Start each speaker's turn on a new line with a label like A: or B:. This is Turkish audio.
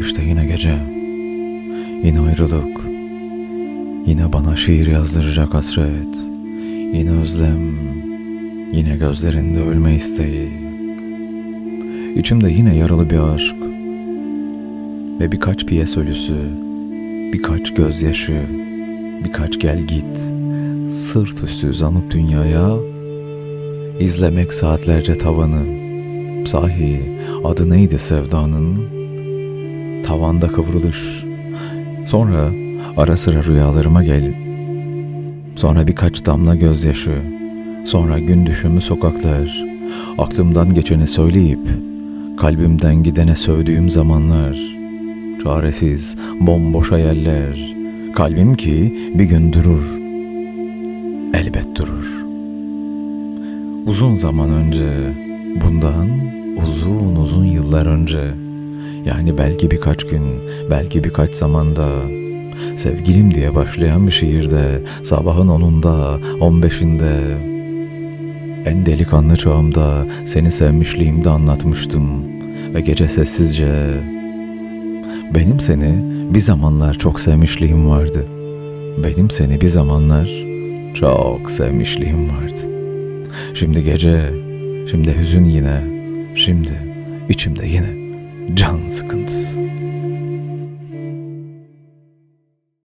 A: İşte yine gece, yine ayrılık, yine bana şiir yazdıracak hasret, yine özlem, yine gözlerinde ölme isteği. İçimde yine yaralı bir aşk. Ve birkaç piyes ölüsü, birkaç gözyaşı, birkaç gel git, sırt üstü uzanıp dünyaya, izlemek saatlerce tavanı, sahi adı neydi sevdanın? Tavanda kıvrılış. Sonra ara sıra rüyalarıma gel. Sonra birkaç damla gözyaşı. Sonra gün düşümü sokaklar. Aklımdan geçeni söyleyip kalbimden gidene sövdüğüm zamanlar. Çaresiz, bomboş hayaller. Kalbim ki bir gün durur. Elbet durur. Uzun zaman önce, bundan uzun uzun yıllar önce yani belki birkaç gün, belki birkaç zamanda sevgilim diye başlayan bir şiirde sabahın onunda, on beşinde en delikanlı çağımda seni sevmişliğimde anlatmıştım ve gece sessizce benim seni bir zamanlar çok sevmişliğim vardı. Benim seni bir zamanlar çok sevmişliğim vardı. Şimdi gece, şimdi hüzün yine, şimdi içimde yine can sıkıntısı.